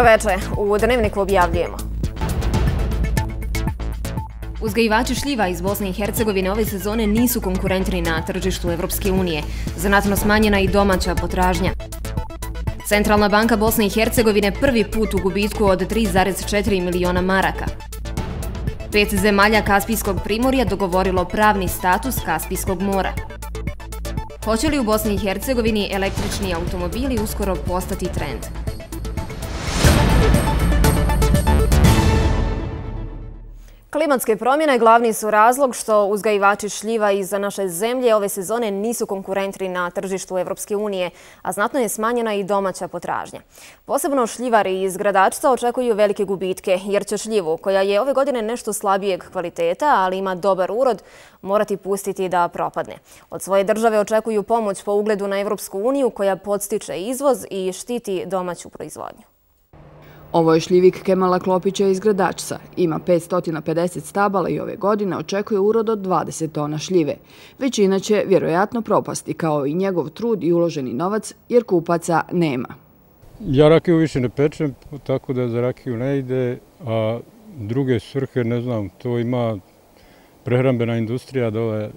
Dobroveče, u Dnevniku objavljujemo. Uzgajivači šljiva iz Bosne i Hercegovine ove sezone nisu konkurentni na tržištu Evropske unije. Zanatno smanjena i domaća potražnja. Centralna banka Bosne i Hercegovine prvi put u gubitku od 3,4 miliona maraka. Pet zemalja Kaspijskog primorja dogovorilo pravni status Kaspijskog mora. Hoće li u Bosni i Hercegovini električni automobili uskoro postati trend? Klimatske promjene glavni su razlog što uzgajivači šljiva iz naše zemlje ove sezone nisu konkurentni na tržištu Evropske unije, a znatno je smanjena i domaća potražnja. Posebno šljivari iz gradačca očekuju velike gubitke, jer će šljivu, koja je ove godine nešto slabijeg kvaliteta, ali ima dobar urod, morati pustiti da propadne. Od svoje države očekuju pomoć po ugledu na Evropsku uniju, koja podstiče izvoz i štiti domaću proizvodnju. Ovo je šljivik Kemala Klopića iz Gradačca. Ima 550 stabala i ove godine očekuje urod od 20 tona šljive. Većina će vjerojatno propasti kao i njegov trud i uloženi novac jer kupaca nema. Ja rakiju više ne pečem, tako da za rakiju ne ide, a druge svrhe, ne znam, to ima prehrambena industrija dole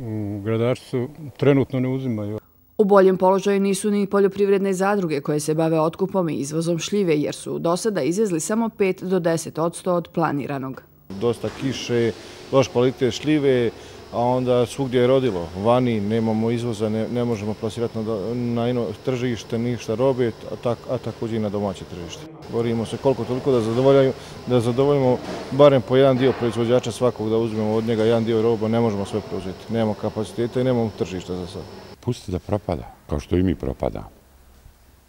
u Gradačcu, trenutno ne uzimaju. U boljem položaju nisu ni poljoprivredne zadruge koje se bave otkupom i izvozom šljive, jer su do sada izvezli samo 5 do 10 odsto od planiranog. Dosta kiše, loš kvalitet šljive, a onda svugdje je rodilo. Vani nemamo izvoza, ne možemo plasirati na tržište, ništa robe, a također i na domaće tržište. Borimo se koliko toliko da zadovoljimo barem po jedan dio proizvođača svakog da uzmemo od njega jedan dio roba, ne možemo sve preuzeti. Nemamo kapaciteta i nemamo tržišta za sad. pustite da propada, kao što i mi propada.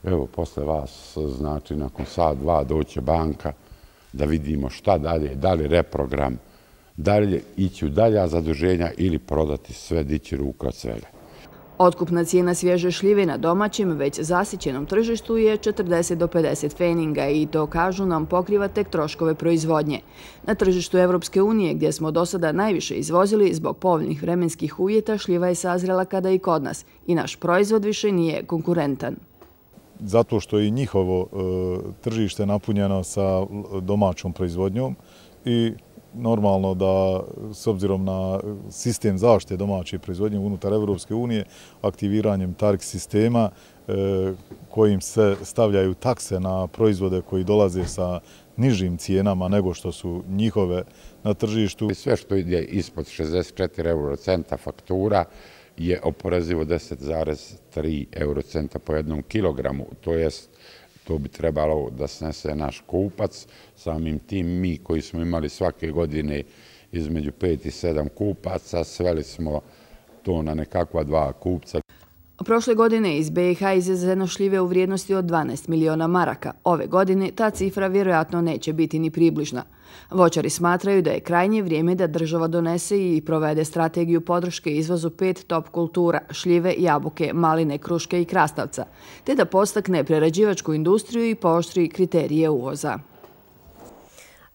Evo, posle vas, znači, nakon sad, dva, doće banka, da vidimo šta dalje, da li reprogram, da li ići u dalja zaduženja ili prodati sve, dići ruka od svega. Otkupna cijena svježe šljive na domaćem, već zasićenom tržištu je 40 do 50 feninga i to, kažu nam, pokriva tek troškove proizvodnje. Na tržištu Evropske unije, gdje smo do sada najviše izvozili, zbog povoljnih vremenskih uvjeta, šljiva je sazrela kada i kod nas i naš proizvod više nije konkurentan. Zato što je njihovo e, tržište napunjeno sa domaćom proizvodnjom i normalno da s obzirom na sistem zaštite domaće proizvodnje unutar Evropske unije, aktiviranjem TARG sistema e, kojim se stavljaju takse na proizvode koji dolaze sa nižim cijenama nego što su njihove na tržištu. Sve što ide ispod 64 eurocenta faktura je oporezivo 10,3 eurocenta po jednom kilogramu, to jest to bi trebalo da snese naš kupac. Samim tim mi koji smo imali svake godine između 5 i 7 kupaca, sveli smo to na nekakva dva kupca. Prošle godine iz BiH izvezeno šljive u vrijednosti od 12 miliona maraka. Ove godine ta cifra vjerojatno neće biti ni približna. Voćari smatraju da je krajnje vrijeme da država donese i provede strategiju podrške izvozu pet top kultura, šljive, jabuke, maline, kruške i krastavca, te da postakne prerađivačku industriju i pooštri kriterije uvoza.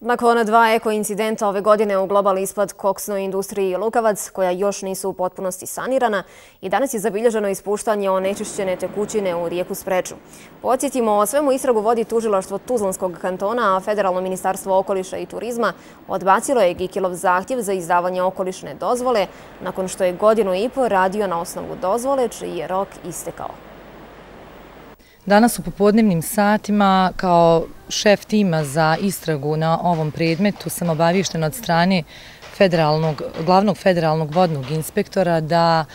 Nakon dva ekoincidenta ove godine u global ispad koksnoj industriji Lukavac, koja još nisu u potpunosti sanirana, i danas je zabilježeno ispuštanje o nečišćene tekućine u rijeku Spreču. Podsjetimo, o svemu istragu vodi tužilaštvo Tuzlanskog kantona, a Federalno ministarstvo okoliša i turizma odbacilo je Gikilov zahtjev za izdavanje okolišne dozvole, nakon što je godinu i po radio na osnovu dozvole, čiji je rok istekao. Danas u popodnevnim satima kao šef tima za istragu na ovom predmetu sam obavišten od strane glavnog federalnog vodnog inspektora da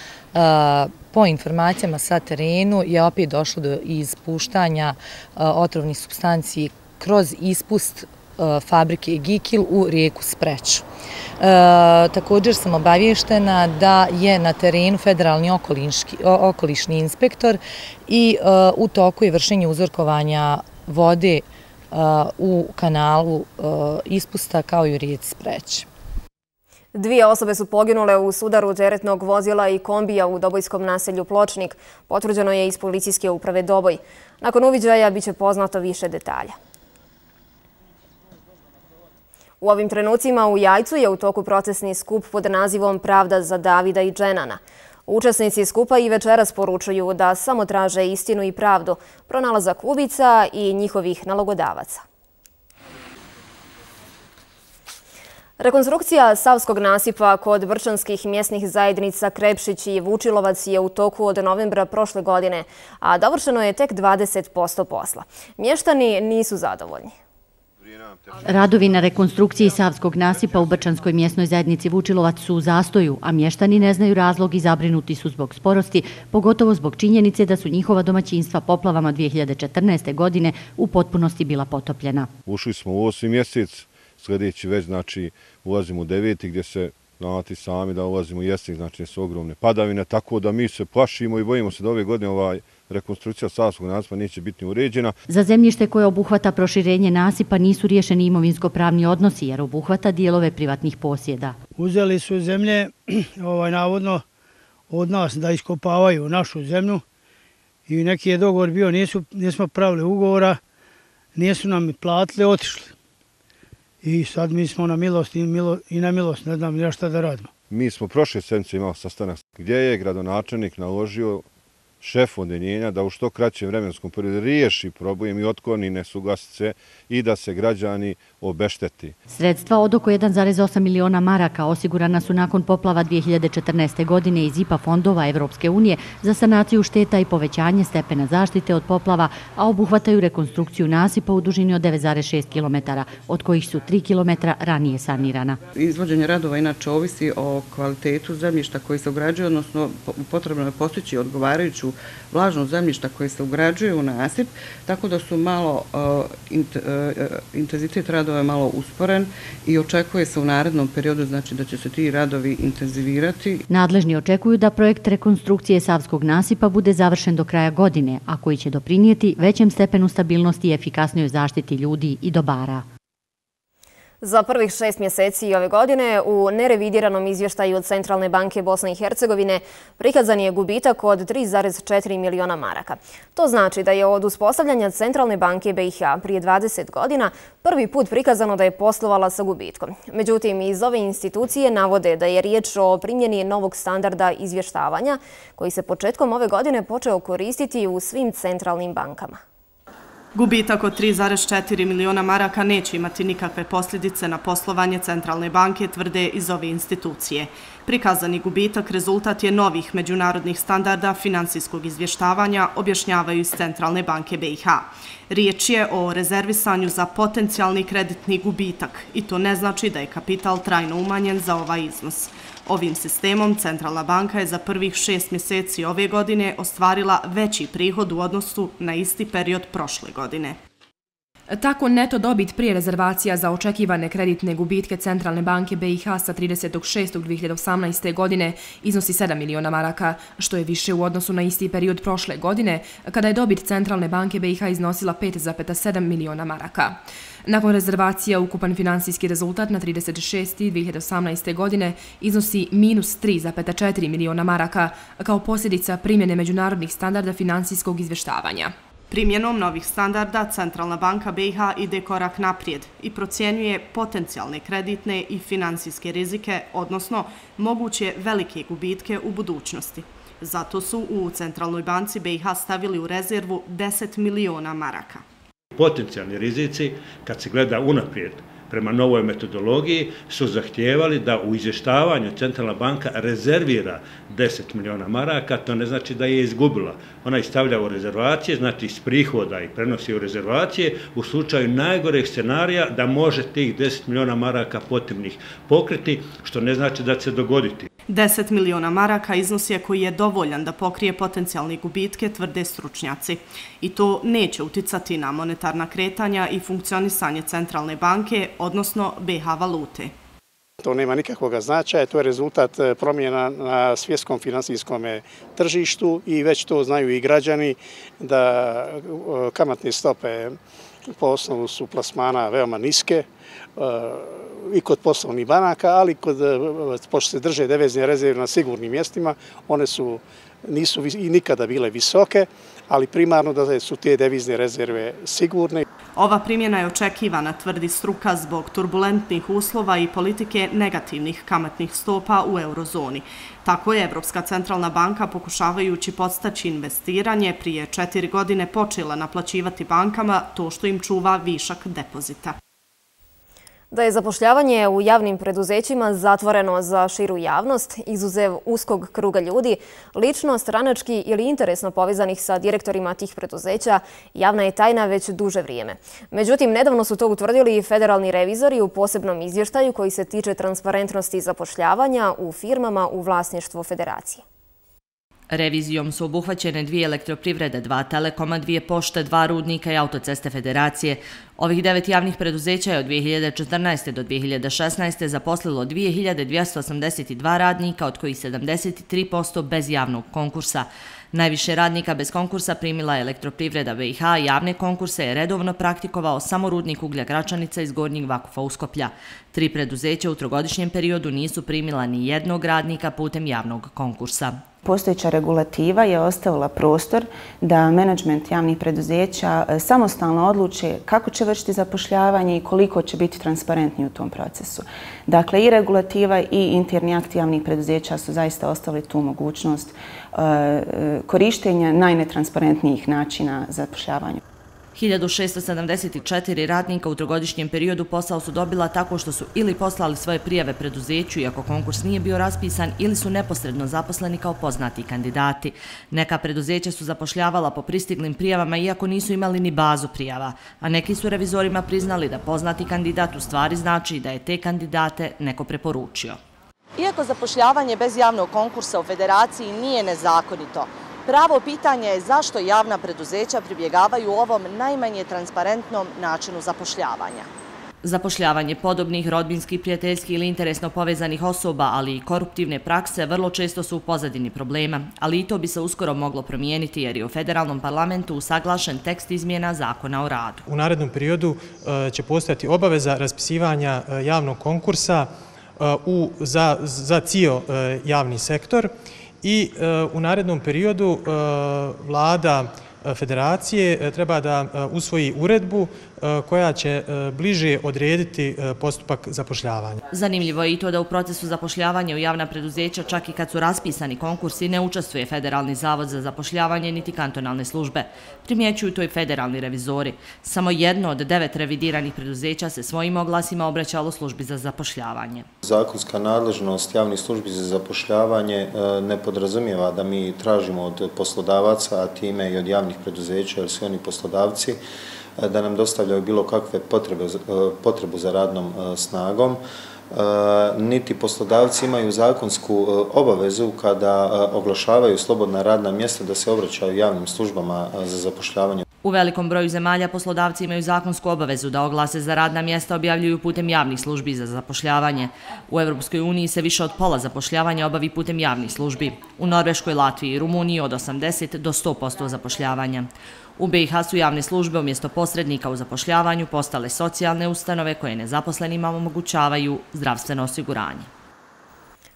po informacijama sa terenu je opet došlo do ispuštanja otrovnih substanciji kroz ispust E, fabrike Gikil u rijeku Spreću. E, također sam obavještena da je na terenu federalni okolišni inspektor i e, u toku je vršenje uzorkovanja vode e, u kanalu e, ispusta kao i u rijeci Spreće. Dvije osobe su poginule u sudaru teretnog vozila i kombija u Dobojskom naselju Pločnik. Potvrđeno je iz policijske uprave Doboj. Nakon uviđaja biće poznato više detalja. U ovim trenucima u Jajcu je u toku procesni skup pod nazivom Pravda za Davida i Dženana. Učesnici skupa i večeras poručuju da samo traže istinu i pravdu, pronalazak ubica i njihovih nalogodavaca. Rekonstrukcija Savskog nasipa kod vrčanskih mjesnih zajednica Krepšić i Vučilovac je u toku od novembra prošle godine, a dovršeno je tek 20% posla. Mještani nisu zadovoljni. Radovi na rekonstrukciji Savskog nasipa u Brčanskoj mjesnoj zajednici Vučilovac su u zastoju, a mještani ne znaju razlog i zabrinuti su zbog sporosti, pogotovo zbog činjenice da su njihova domaćinstva poplavama 2014. godine u potpunosti bila potopljena. Ušli smo u osmi mjesec, sljedeći već znači ulazimo u deveti gdje se znati sami da ulazimo u jesnik, znači su ogromne padavine, tako da mi se plašimo i bojimo se da ove godine ovaj rekonstrukcija Savskog nasipa neće biti uređena. Za zemljište koje obuhvata proširenje nasipa nisu riješeni imovinsko-pravni odnosi jer obuhvata dijelove privatnih posjeda. Uzeli su zemlje ovaj, navodno od nas da iskopavaju našu zemlju i neki je dogovor bio, nismo pravili ugovora, nisu nam platili, otišli i sad mi smo na milost i na milost, ne znam ja šta da radimo. Mi smo prošle sedmice imali sastanak gdje je gradonačelnik naložio šef odeljenja da u što kraćem vremenskom periodu riješi problem i otkloni nesugasice i da se građani obešteti. Sredstva od oko 1,8 miliona maraka osigurana su nakon poplava 2014. godine iz IPA fondova Evropske unije za sanaciju šteta i povećanje stepena zaštite od poplava, a obuhvataju rekonstrukciju nasipa u dužini od 9,6 km, od kojih su 3 km ranije sanirana. Izvođenje radova inače ovisi o kvalitetu zemljišta koji se ugrađuje, odnosno potrebno je postići odgovarajuću vlažno zemljišta koje se ugrađuje u nasip, tako da su malo uh, uh, intenzitet radova je malo usporen i očekuje se u narednom periodu znači da će se ti radovi intenzivirati. Nadležni očekuju da projekt rekonstrukcije Savskog nasipa bude završen do kraja godine, a koji će doprinijeti većem stepenu stabilnosti i efikasnoj zaštiti ljudi i dobara. Za prvih šest mjeseci ove godine u nerevidiranom izvještaju od Centralne banke Bosne i Hercegovine prikazan je gubitak od 3,4 miliona maraka. To znači da je od uspostavljanja Centralne banke BiH prije 20 godina prvi put prikazano da je poslovala sa gubitkom. Međutim, iz ove institucije navode da je riječ o primjeni novog standarda izvještavanja koji se početkom ove godine počeo koristiti u svim centralnim bankama. Gubitak od 3,4 miliona maraka neće imati nikakve posljedice na poslovanje Centralne banke, tvrde iz ove institucije. Prikazani gubitak rezultat je novih međunarodnih standarda finansijskog izvještavanja, objašnjavaju iz Centralne banke BiH. Riječ je o rezervisanju za potencijalni kreditni gubitak i to ne znači da je kapital trajno umanjen za ovaj iznos. Ovim sistemom Centralna banka je za prvih šest mjeseci ove godine ostvarila veći prihod u odnosu na isti period prošle godine. Tako neto dobit prije rezervacija za očekivane kreditne gubitke Centralne banke BiH sa 36.2018. godine iznosi 7 miliona maraka, što je više u odnosu na isti period prošle godine, kada je dobit Centralne banke BiH iznosila 5,7 miliona maraka. Nakon rezervacija, ukupan finansijski rezultat na 36.2018. godine iznosi minus 3,4 miliona maraka kao posljedica primjene međunarodnih standarda finansijskog izveštavanja. Primjenom novih standarda Centralna banka BiH ide korak naprijed i procjenjuje potencijalne kreditne i finansijske rizike, odnosno moguće velike gubitke u budućnosti. Zato su u Centralnoj banci BiH stavili u rezervu 10 miliona maraka. Potencijalni rizici, kad se gleda unaprijed, prema novoj metodologiji su zahtijevali da u izvještavanju Centralna banka rezervira 10 miliona maraka, to ne znači da je izgubila. Ona je stavlja u rezervacije, znači iz prihoda i prenosi u rezervacije, u slučaju najgoreg scenarija da može tih 10 miliona maraka potrebnih pokriti, što ne znači da će se dogoditi. 10 miliona maraka iznos je koji je dovoljan da pokrije potencijalne gubitke, tvrde stručnjaci. I to neće uticati na monetarna kretanja i funkcionisanje centralne banke, odnosno BH valute. To nema nikakvog značaja, to je rezultat e, promjena na svjetskom finansijskom e, tržištu i već to znaju i građani da e, kamatne stope po osnovu su plasmana veoma niske, i kod poslovnih banaka, ali kod, eh, pošto se drže devizne rezerve na sigurnim mjestima, one su nisu i nikada bile visoke, ali primarno da su te devizne rezerve sigurne. Ova primjena je očekivana, tvrdi struka, zbog turbulentnih uslova i politike negativnih kamatnih stopa u eurozoni. Tako je Evropska centralna banka, pokušavajući podstaći investiranje, prije četiri godine počela naplaćivati bankama to što im čuva višak depozita. Da je zapošljavanje u javnim preduzećima zatvoreno za širu javnost, izuzev uskog kruga ljudi, lično, stranački ili interesno povezanih sa direktorima tih preduzeća, javna je tajna već duže vrijeme. Međutim, nedavno su to utvrdili i federalni revizori u posebnom izvještaju koji se tiče transparentnosti zapošljavanja u firmama u vlasništvu federacije. Revizijom su obuhvaćene dvije elektroprivrede, dva telekoma, dvije pošte, dva rudnika i autoceste federacije. Ovih devet javnih preduzeća je od 2014. do 2016. zaposlilo 2282 radnika, od kojih 73% bez javnog konkursa. Najviše radnika bez konkursa primila je elektroprivreda BiH, javne konkurse je redovno praktikovao samo rudnik uglja Gračanica iz Gornjeg Vakufa Uskoplja. Tri preduzeća u trogodišnjem periodu nisu primila ni jednog radnika putem javnog konkursa. Postojeća regulativa je ostavila prostor da menadžment javnih preduzeća e, samostalno odluče kako će vršiti zapošljavanje i koliko će biti transparentni u tom procesu. Dakle, i regulativa i interni akti javnih preduzeća su zaista ostavili tu mogućnost E, korištenja najnetransparentnijih načina zapošljavanja. 1674 radnika u trogodišnjem periodu posao su dobila tako što su ili poslali svoje prijave preduzeću iako konkurs nije bio raspisan ili su neposredno zaposleni kao poznati kandidati. Neka preduzeća su zapošljavala po pristiglim prijavama iako nisu imali ni bazu prijava, a neki su revizorima priznali da poznati kandidat u stvari znači da je te kandidate neko preporučio. Iako zapošljavanje bez javnog konkursa u federaciji nije nezakonito, Pravo pitanje je zašto javna preduzeća pribjegavaju ovom najmanje transparentnom načinu zapošljavanja. Zapošljavanje podobnih, rodbinskih, prijateljskih ili interesno povezanih osoba, ali i koruptivne prakse, vrlo često su u pozadini problema, ali i to bi se uskoro moglo promijeniti jer je u federalnom parlamentu usaglašen tekst izmjena zakona o radu. U narednom periodu e, će postojati obaveza raspisivanja e, javnog konkursa u, za cijel e, javni sektor i e, u narednom periodu e, vlada federacije treba da usvoji uredbu koja će bliže odrediti postupak zapošljavanja. Zanimljivo je i to da u procesu zapošljavanja u javna preduzeća čak i kad su raspisani konkursi ne učestvuje Federalni zavod za zapošljavanje niti kantonalne službe. Primjećuju to i federalni revizori. Samo jedno od devet revidiranih preduzeća se svojim oglasima obraćalo službi za zapošljavanje. Zakonska nadležnost javnih službi za zapošljavanje ne podrazumijeva da mi tražimo od poslodavaca, a time i od javnih preduzeća ili svi oni poslodavci e, da nam dostavljaju bilo kakve potrebe, e, potrebu za radnom e, snagom. E, niti poslodavci imaju zakonsku obavezu kada oglašavaju slobodna radna mjesta da se obraćaju javnim službama za zapošljavanje. U velikom broju zemalja poslodavci imaju zakonsku obavezu da oglase za radna mjesta objavljuju putem javnih službi za zapošljavanje. U Evropskoj uniji se više od pola zapošljavanja obavi putem javnih službi. U Norveškoj, Latviji i Rumuniji od 80 do 100% zapošljavanja. U BiH su javne službe umjesto posrednika u zapošljavanju postale socijalne ustanove koje nezaposlenima omogućavaju zdravstveno osiguranje.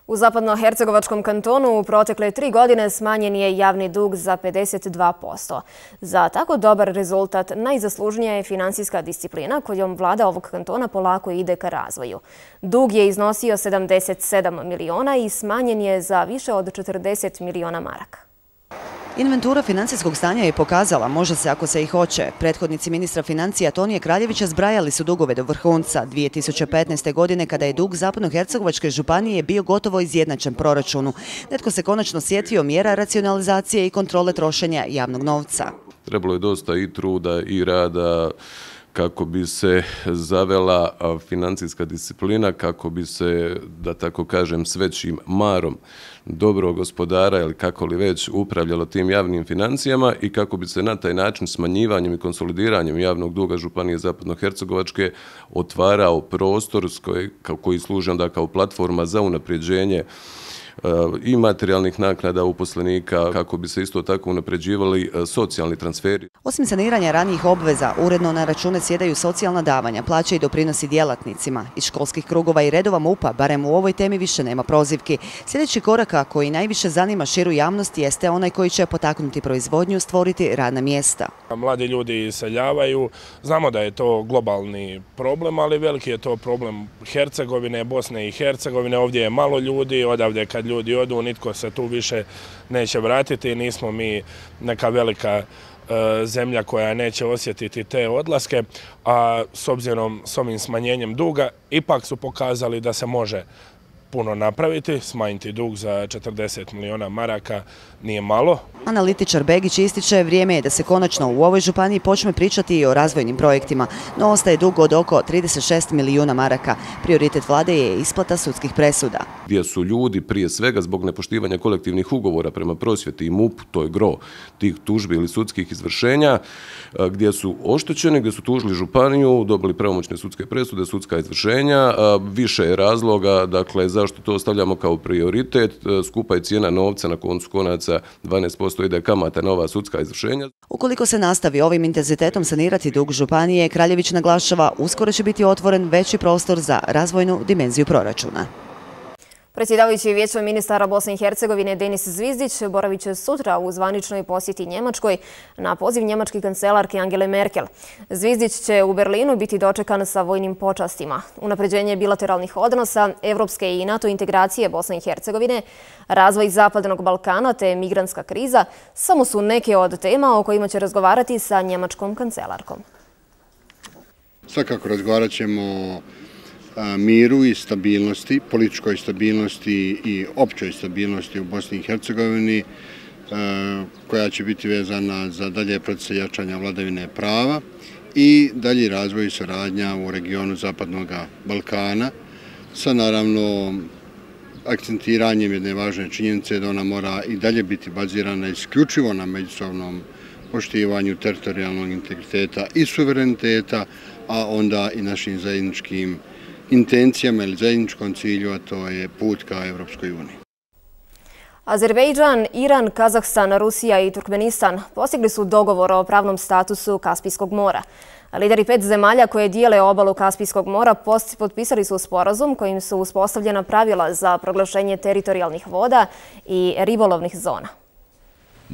U zapadno-hercegovačkom kantonu u protekle tri godine smanjen je javni dug za 52%. Za tako dobar rezultat najzaslužnija je finansijska disciplina kojom vlada ovog kantona polako ide ka razvoju. Dug je iznosio 77 miliona i smanjen je za više od 40 miliona maraka. Inventura financijskog stanja je pokazala, može se ako se i hoće. Prethodnici ministra financija Tonije Kraljevića zbrajali su dugove do vrhunca 2015. godine kada je dug Zapadno-Hercegovačke županije bio gotovo izjednačen proračunu. Netko se konačno sjetio mjera racionalizacije i kontrole trošenja javnog novca. Trebalo je dosta i truda i rada, kako bi se zavela financijska disciplina, kako bi se, da tako kažem, s većim marom dobrog gospodara ili kako li već upravljalo tim javnim financijama i kako bi se na taj način smanjivanjem i konsolidiranjem javnog duga Županije Zapadno-Hercegovačke otvarao prostor koji služi onda kao platforma za unapređenje i materijalnih naknada uposlenika kako bi se isto tako unapređivali socijalni transferi. Osim saniranja ranijih obveza, uredno na račune sjedaju socijalna davanja, plaće i doprinosi djelatnicima. Iz školskih krugova i redova MUPA, barem u ovoj temi više nema prozivki. Sljedeći koraka koji najviše zanima širu javnost jeste onaj koji će potaknuti proizvodnju, stvoriti radna mjesta. Mladi ljudi iseljavaju, znamo da je to globalni problem, ali veliki je to problem Hercegovine, Bosne i Hercegovine. Ovdje je malo ljudi, odavde kad ljudi odu, nitko se tu više neće vratiti. Nismo mi neka velika e, zemlja koja neće osjetiti te odlaske, a s obzirom s ovim smanjenjem duga, ipak su pokazali da se može puno napraviti, smanjiti dug za 40 miliona maraka nije malo. Analitičar Begić ističe vrijeme je da se konačno u ovoj županiji počne pričati i o razvojnim projektima, no ostaje dug od oko 36 milijuna maraka. Prioritet vlade je isplata sudskih presuda. Gdje su ljudi prije svega zbog nepoštivanja kolektivnih ugovora prema prosvjeti i MUP, to je gro tih tužbi ili sudskih izvršenja, e, gdje su oštećeni, gdje su tužili županiju, dobili pravomoćne sudske presude, sudska izvršenja, e, više je razloga, dakle, zašto to ostavljamo kao prioritet, e, skupa je cijena novca na koncu konaca 12% ide kamata na ova sudska izvršenja. Ukoliko se nastavi ovim intenzitetom sanirati dug Županije, Kraljević naglašava uskoro će biti otvoren veći prostor za razvojnu dimenziju proračuna. Predsjedavajući vijećom ministara Bosne i Hercegovine Denis Zvizdić boravit će sutra u zvaničnoj posjeti Njemačkoj na poziv njemačke kancelarke Angele Merkel. Zvizdić će u Berlinu biti dočekan sa vojnim počastima. Unapređenje bilateralnih odnosa, evropske i NATO integracije Bosne i Hercegovine, razvoj Zapadnog Balkana te migranska kriza samo su neke od tema o kojima će razgovarati sa njemačkom kancelarkom. Svakako razgovarat ćemo o miru i stabilnosti, političkoj stabilnosti i općoj stabilnosti u Bosni i Hercegovini, koja će biti vezana za dalje procese jačanja vladavine prava i dalji razvoj i saradnja u regionu Zapadnog Balkana sa naravno akcentiranjem jedne važne činjenice da ona mora i dalje biti bazirana isključivo na međusobnom poštivanju teritorijalnog integriteta i suvereniteta, a onda i našim zajedničkim intencijama ili zajedničkom cilju, a to je put ka Evropskoj uniji. Azerbejdžan, Iran, Kazahstan, Rusija i Turkmenistan postigli su dogovor o pravnom statusu Kaspijskog mora. Lideri pet zemalja koje dijele obalu Kaspijskog mora potpisali su sporazum kojim su uspostavljena pravila za proglašenje teritorijalnih voda i ribolovnih zona.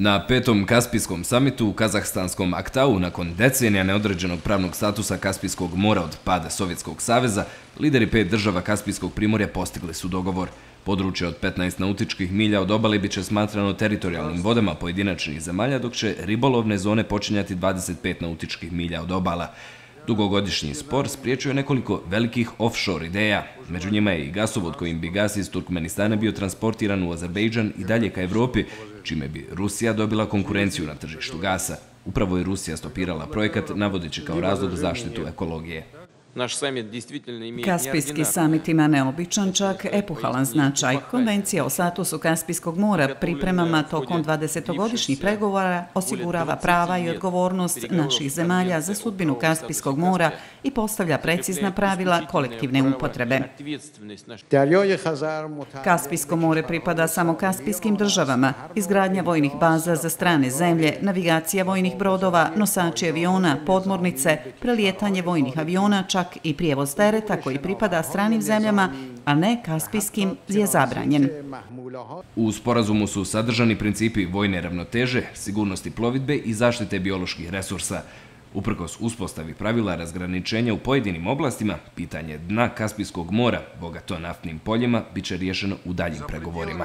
Na petom Kaspijskom samitu u Kazahstanskom Aktau, nakon decenija neodređenog pravnog statusa Kaspijskog mora od pada Sovjetskog saveza, lideri pet država Kaspijskog primorja postigli su dogovor. Područje od 15 nautičkih milja od obale biće smatrano teritorijalnim vodama pojedinačnih zemalja, dok će ribolovne zone počinjati 25 nautičkih milja od obala. Dugogodišnji spor spriječuje nekoliko velikih offshore ideja. Među njima je i gasovod kojim bi gas iz Turkmenistana bio transportiran u Azerbejdžan i dalje ka Evropi, čime bi Rusija dobila konkurenciju na tržištu gasa. Upravo je Rusija stopirala projekat, navodeći kao razlog zaštitu ekologije. Kaspijski samit ima neobičan čak epohalan značaj. Konvencija o statusu Kaspijskog mora pripremama tokom 20-godišnjih pregovora osigurava prava i odgovornost naših zemalja za sudbinu Kaspijskog mora i postavlja precizna pravila kolektivne upotrebe. Kaspijsko more pripada samo Kaspijskim državama. Izgradnja vojnih baza za strane zemlje, navigacija vojnih brodova, nosači aviona, podmornice, prelijetanje vojnih aviona, čak i prijevoz tereta koji pripada stranim zemljama, a ne kaspijskim, je zabranjen. U sporazumu su sadržani principi vojne ravnoteže, sigurnosti plovidbe i zaštite bioloških resursa. Uprkos uspostavi pravila razgraničenja u pojedinim oblastima, pitanje dna Kaspijskog mora, bogato naftnim poljima, bit će riješeno u daljim pregovorima.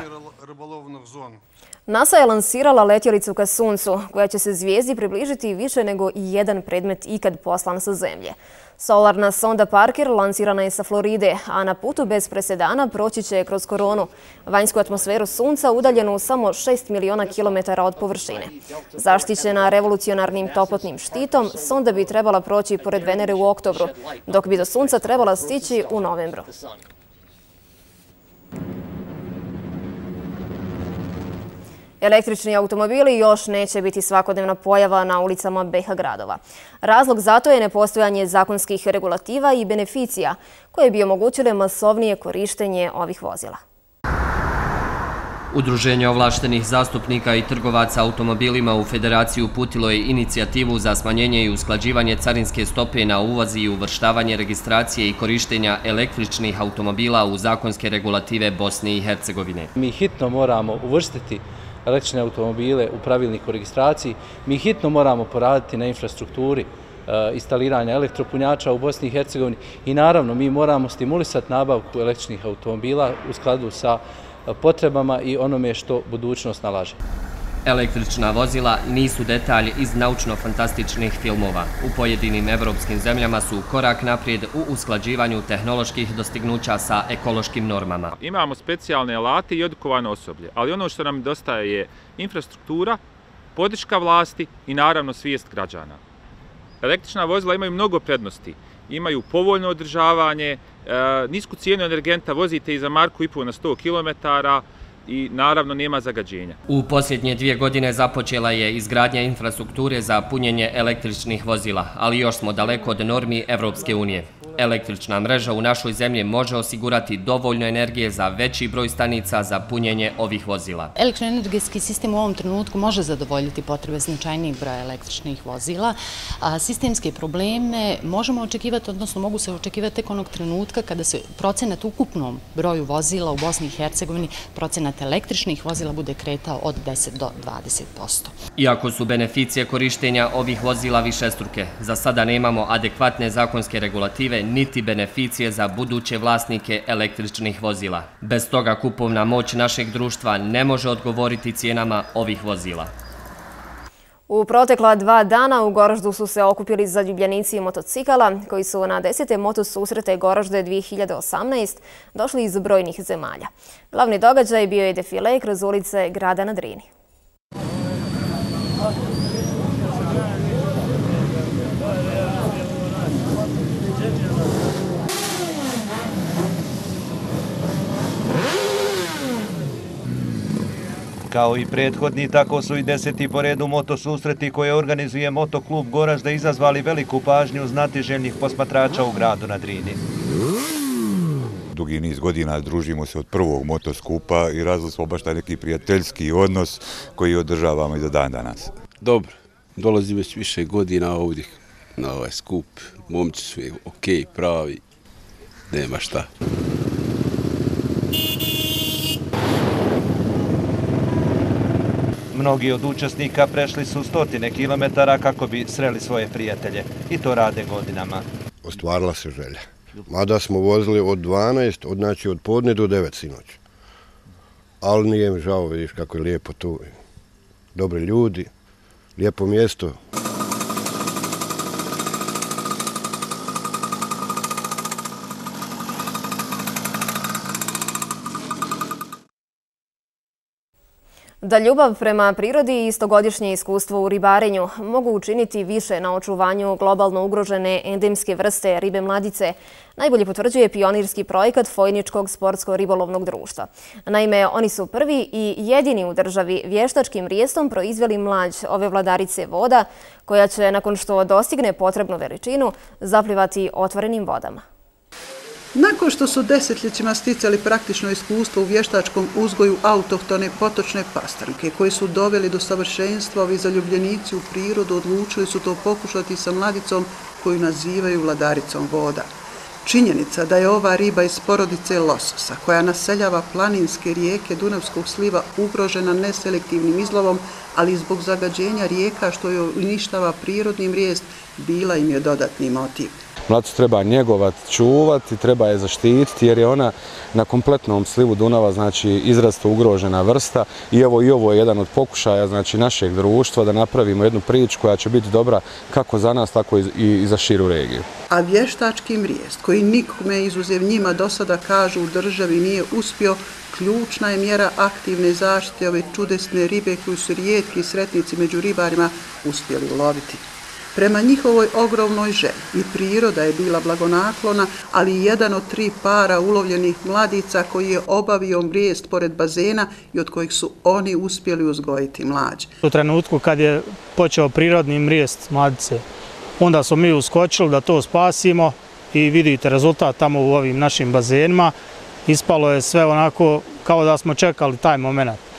NASA je lansirala letjelicu ka Suncu, koja će se zvijezdi približiti više nego i jedan predmet ikad poslan sa Zemlje. Solarna sonda Parker lansirana je sa Floride, a na putu bez presedana proći će kroz koronu, vanjsku atmosferu Sunca udaljenu samo 6 miliona kilometara od površine. Zaštićena revolucionarnim toplotnim štitom, sonda bi trebala proći pored Venere u oktobru, dok bi do Sunca trebala stići u novembru. Električni automobili još neće biti svakodnevna pojava na ulicama BH gradova. Razlog zato je nepostojanje zakonskih regulativa i beneficija koje bi omogućile masovnije korištenje ovih vozila. Udruženje ovlaštenih zastupnika i trgovaca automobilima u Federaciju uputilo je inicijativu za smanjenje i usklađivanje carinske stope na uvozi i uvrštavanje registracije i korištenja električnih automobila u zakonske regulative Bosne i Hercegovine. Mi hitno moramo uvrstiti električne automobile u pravilniku registraciji, mi hitno moramo poraditi na infrastrukturi eh, instaliranja elektropunjača u Bosni i Hercegovini i naravno mi moramo stimulisati nabavku električnih automobila u skladu sa eh, potrebama i onome što budućnost nalaže. Električna vozila nisu detalj iz naučno-fantastičnih filmova. U pojedinim evropskim zemljama su korak naprijed u usklađivanju tehnoloških dostignuća sa ekološkim normama. Imamo specijalne alate i edukovane osoblje, ali ono što nam dostaje je infrastruktura, podrška vlasti i naravno svijest građana. Električna vozila imaju mnogo prednosti. Imaju povoljno održavanje, e, nisku cijenu energenta vozite i za marku i pol na 100 km i naravno nema zagađenja. U posljednje dvije godine započela je izgradnja infrastrukture za punjenje električnih vozila, ali još smo daleko od normi Evropske unije. Električna mreža u našoj zemlji može osigurati dovoljno energije za veći broj stanica za punjenje ovih vozila. Elektroenergetski sistem u ovom trenutku može zadovoljiti potrebe značajnijih broja električnih vozila. Sistemske probleme možemo očekivati, odnosno mogu se očekivati tek onog trenutka kada se procenat ukupnom broju vozila u Bosni i Hercegovini, procenat električnih vozila bude kretao od 10 do 20%. Iako su beneficije korištenja ovih vozila višestruke, za sada nemamo adekvatne zakonske regulative niti beneficije za buduće vlasnike električnih vozila. Bez toga kupovna moć našeg društva ne može odgovoriti cijenama ovih vozila. U protekla dva dana u Goraždu su se okupili zaljubljenici motocikala koji su na desete motosusrete Goražde 2018 došli iz brojnih zemalja. Glavni događaj bio je defile kroz ulice grada na Drini. Kao i prethodni, tako su i deseti po redu motosusreti koje organizuje motoklub Goražda izazvali veliku pažnju znatiželjnih posmatrača u gradu na Drini. Dugi niz godina družimo se od prvog motoskupa i razli smo baš taj neki prijateljski odnos koji održavamo i do dan danas. Dobro, dolazi već više godina ovdje na ovaj skup. Momci su ok, pravi, nema šta. Mnogi od učesnika prešli su stotine kilometara kako bi sreli svoje prijatelje i to rade godinama. Ostvarila se želja. Mada smo vozili od 12, od, znači od podne do 9 sinoć. Ali nije mi žao, vidiš kako je lijepo tu. Dobri ljudi, lijepo mjesto. Da ljubav prema prirodi i istogodišnje iskustvo u ribarenju mogu učiniti više na očuvanju globalno ugrožene endemske vrste ribe mladice, najbolje potvrđuje pionirski projekat Fojničkog sportsko-ribolovnog društva. Naime, oni su prvi i jedini u državi vještačkim rijestom proizveli mlađ ove vladarice voda, koja će, nakon što dostigne potrebnu veličinu, zaplivati otvorenim vodama. Nakon što su desetljećima sticali praktično iskustvo u vještačkom uzgoju autohtone potočne pastrnke, koje su doveli do savršenstva, ovi zaljubljenici u prirodu odlučili su to pokušati sa mladicom koju nazivaju vladaricom voda. Činjenica da je ova riba iz porodice lososa, koja naseljava planinske rijeke Dunavskog sliva, ugrožena neselektivnim izlovom, ali zbog zagađenja rijeka što je uništava prirodnim rijest, bila im je dodatni motiv mladicu treba njegovat, čuvati, treba je zaštititi jer je ona na kompletnom slivu Dunava znači izrasto ugrožena vrsta i evo i ovo je jedan od pokušaja znači našeg društva da napravimo jednu priču koja će biti dobra kako za nas tako i za širu regiju. A vještački mrijest koji nikome izuzev njima do sada kažu u državi nije uspio, ključna je mjera aktivne zaštite ove čudesne ribe koju su rijetki sretnici među ribarima uspjeli loviti. Prema njihovoj ogromnoj želji i priroda je bila blagonaklona, ali jedan od tri para ulovljenih mladica koji je obavio mrijest pored bazena i od kojih su oni uspjeli uzgojiti mlađe. U trenutku kad je počeo prirodni mrijest mladice, onda smo mi uskočili da to spasimo i vidite rezultat tamo u ovim našim bazenima. Ispalo je sve onako kao da smo čekali taj moment.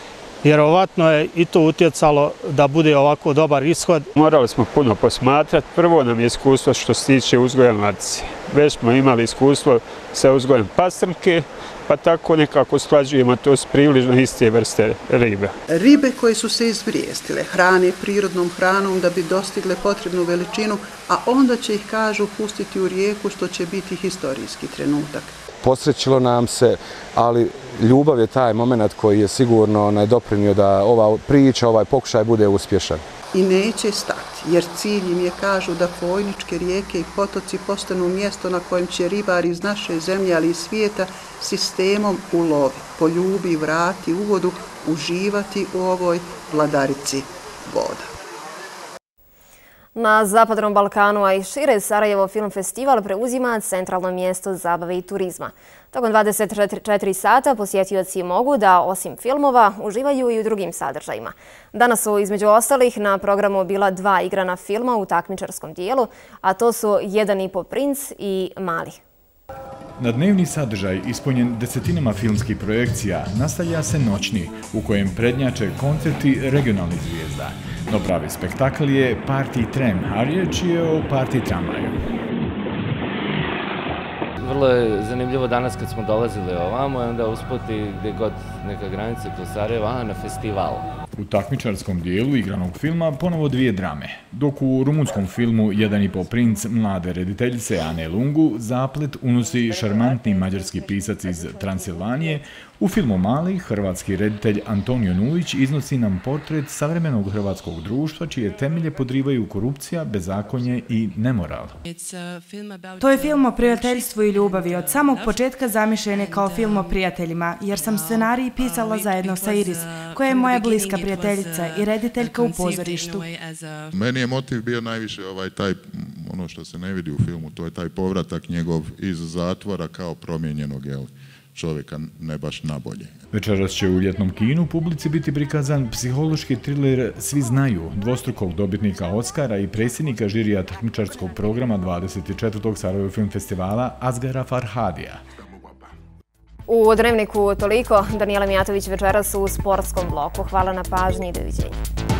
Vjerovatno je i to utjecalo da bude ovako dobar ishod. Morali smo puno posmatrati. Prvo nam je iskustvo što se tiče uzgoja mladice. Već smo imali iskustvo sa uzgojem pastrnke, pa tako nekako sklađujemo to s približno iste vrste ribe. Ribe koje su se izvrijestile hrane prirodnom hranom da bi dostigle potrebnu veličinu, a onda će ih, kažu, pustiti u rijeku što će biti historijski trenutak. Posrećilo nam se, ali ljubav je taj moment koji je sigurno najdoprinio da ova priča, ovaj pokušaj bude uspješan i neće stati, jer cilj im je kažu da Fojničke rijeke i potoci postanu mjesto na kojem će ribari iz naše zemlje, ali i svijeta, sistemom ulovi, poljubi, vrati u vodu, uživati u ovoj vladarici voda. Na Zapadnom Balkanu, a i šire, Sarajevo Film Festival preuzima centralno mjesto zabave i turizma. Tokom 24 sata posjetioci mogu da, osim filmova, uživaju i u drugim sadržajima. Danas su između ostalih na programu bila dva igrana filma u takmičarskom dijelu, a to su Jedan i po princ i Mali. Na dnevni sadržaj, ispunjen desetinama filmskih projekcija, nastavlja se noćni, u kojem prednjače koncerti regionalnih zvijezda. No pravi spektakl je Party Tram, a riječ je o Party Tramaju. Vrlo je zanimljivo danas kad smo dolazili ovamo i onda usputi gdje god neka granica kod Sarajeva, na festivalu. U takmičarskom dijelu igranog filma ponovo dvije drame, dok u rumunskom filmu Jedan i po princ mlade rediteljice Ane Lungu zaplet unosi šarmantni mađarski pisac iz Transilvanije, u filmu Mali hrvatski reditelj Antonio Nulić iznosi nam portret savremenog hrvatskog društva čije temelje podrivaju korupcija, bezakonje i nemoral. To je film o prijateljstvu i ljubavi, od samog početka zamišljen je kao film o prijateljima, jer sam scenarij pisala zajedno sa Iris, koja je moja bliska prijateljica i rediteljka u pozorištu. Meni je motiv bio najviše ovaj taj, ono što se ne vidi u filmu, to je taj povratak njegov iz zatvora kao promijenjenog, jel, čovjeka ne baš nabolje. Večeras će u ljetnom kinu publici biti prikazan psihološki thriller Svi znaju, dvostrukog dobitnika Oscara i predsjednika žirija takmičarskog programa 24. Sarajevo Film Festivala Azgara Farhadija. U Dnevniku toliko. Danijela Mijatović večeras u sportskom bloku. Hvala na pažnji i doviđenju.